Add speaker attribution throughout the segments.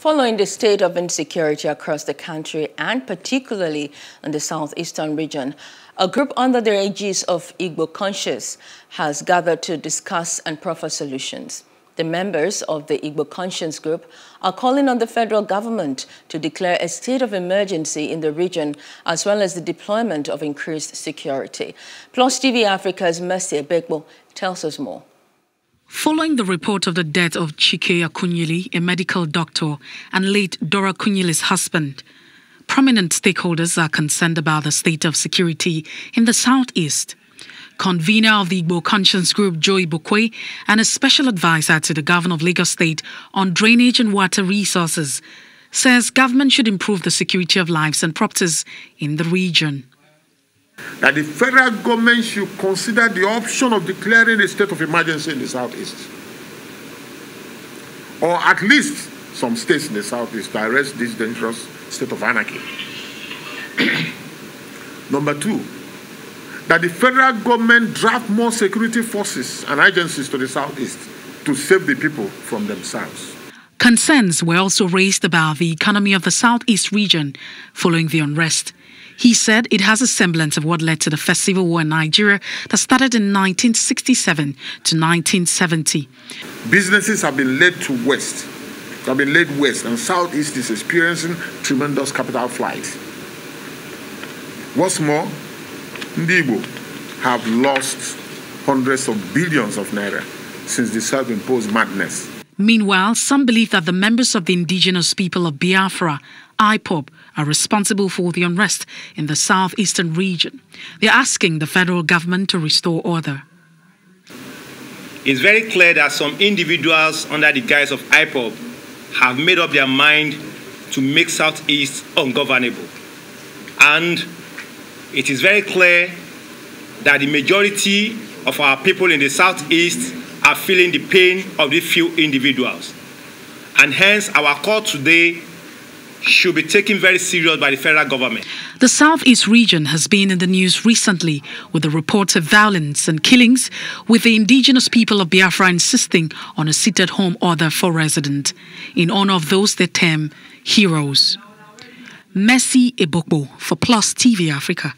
Speaker 1: Following the state of insecurity across the country and particularly in the southeastern region, a group under the aegis of Igbo Conscience has gathered to discuss and proffer solutions. The members of the Igbo Conscience Group are calling on the federal government to declare a state of emergency in the region as well as the deployment of increased security. Plus TV Africa's Mercy Ebekbo tells us more.
Speaker 2: Following the report of the death of Chike Akunyili, a medical doctor, and late Dora Akunyili's husband, prominent stakeholders are concerned about the state of security in the southeast. Convener of the Igbo Conscience Group, Joe Igbokwe, and a special advisor to the governor of Lagos State on drainage and water resources, says government should improve the security of lives and properties in the region
Speaker 3: that the federal government should consider the option of declaring a state of emergency in the southeast. Or at least some states in the southeast to arrest this dangerous state of anarchy. Number two, that the federal government draft more security forces and agencies to the southeast to save the people from themselves.
Speaker 2: Concerns were also raised about the economy of the southeast region following the unrest. He said it has a semblance of what led to the first civil war in Nigeria that started in 1967 to 1970.
Speaker 3: Businesses have been led to west, have been led west, and southeast is experiencing tremendous capital flight. What's more, Ndigbo have lost hundreds of billions of naira since the self-imposed madness.
Speaker 2: Meanwhile, some believe that the members of the indigenous people of Biafra, IPOB, are responsible for the unrest in the southeastern region. They're asking the federal government to restore order.
Speaker 4: It's very clear that some individuals under the guise of IPOB have made up their mind to make Southeast ungovernable. And it is very clear that the majority of our people in the Southeast are feeling the pain of these few individuals. And hence, our call today should be taken very serious by the federal government.
Speaker 2: The Southeast region has been in the news recently with the reports of violence and killings, with the indigenous people of Biafra insisting on a seated home order for residents in honor of those they term heroes. Mercy Ebokbo for Plus TV Africa.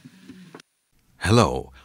Speaker 5: Hello.